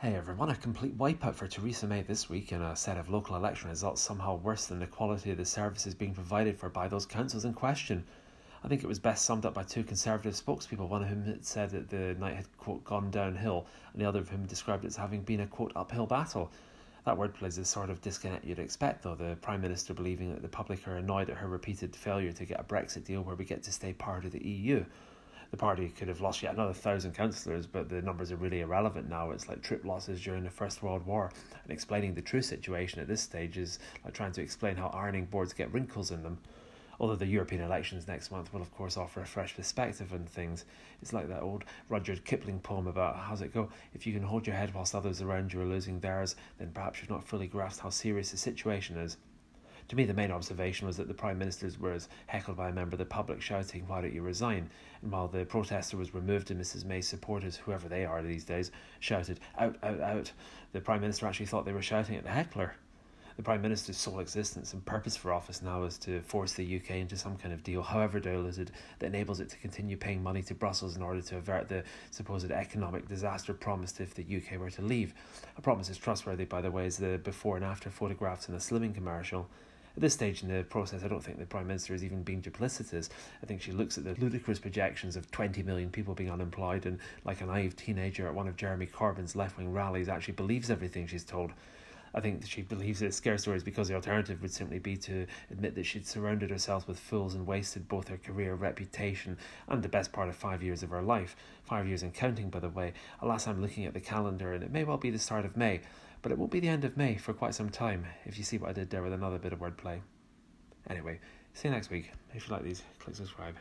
Hey everyone, a complete wipeout for Theresa May this week in a set of local election results somehow worse than the quality of the services being provided for by those councils in question. I think it was best summed up by two Conservative spokespeople, one of whom had said that the night had, quote, gone downhill, and the other of whom described it as having been a, quote, uphill battle. That wordplay is the sort of disconnect you'd expect, though, the Prime Minister believing that the public are annoyed at her repeated failure to get a Brexit deal where we get to stay part of the EU the party could have lost yet another thousand councillors, but the numbers are really irrelevant now. It's like trip losses during the First World War. And explaining the true situation at this stage is like trying to explain how ironing boards get wrinkles in them. Although the European elections next month will, of course, offer a fresh perspective on things. It's like that old Rudyard Kipling poem about how's it go? If you can hold your head whilst others around you are losing theirs, then perhaps you've not fully grasped how serious the situation is. To me, the main observation was that the Prime Minister was heckled by a member of the public shouting, Why don't you resign? And while the protester was removed and Mrs May's supporters, whoever they are these days, shouted, Out, out, out, the Prime Minister actually thought they were shouting at the heckler. The Prime Minister's sole existence and purpose for office now is to force the UK into some kind of deal, however diluted, that enables it to continue paying money to Brussels in order to avert the supposed economic disaster promised if the UK were to leave. A promise as trustworthy, by the way, as the before and after photographs in a slimming commercial. At this stage in the process, I don't think the Prime Minister is even being duplicitous. I think she looks at the ludicrous projections of 20 million people being unemployed and, like a naive teenager at one of Jeremy Corbyn's left wing rallies, actually believes everything she's told. I think she believes it scare stories because the alternative would simply be to admit that she'd surrounded herself with fools and wasted both her career, reputation, and the best part of five years of her life. Five years and counting, by the way. Alas, I'm looking at the calendar, and it may well be the start of May but it won't be the end of May for quite some time, if you see what I did there with another bit of wordplay. Anyway, see you next week. If you like these, click subscribe.